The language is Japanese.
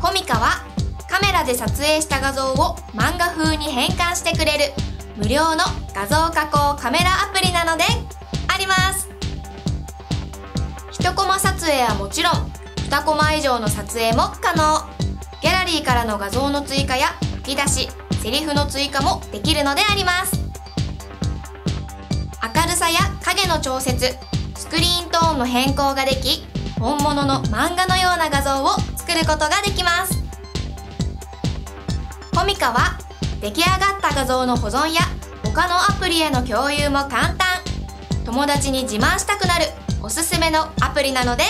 コミカはカメラで撮影した画像を漫画風に変換してくれる無料の画像加工カメラアプリなのであります。1コマ撮影はもちろん2コマ以上の撮影も可能。ギャラリーからの画像の追加や吹き出しセリフの追加もできるのであります。明るさや影の調節スクリーントーンの変更ができ本物の漫画のような画像をることができます。コミカは出来上がった画像の保存や他のアプリへの共有も簡単。友達に自慢したくなるおすすめのアプリなので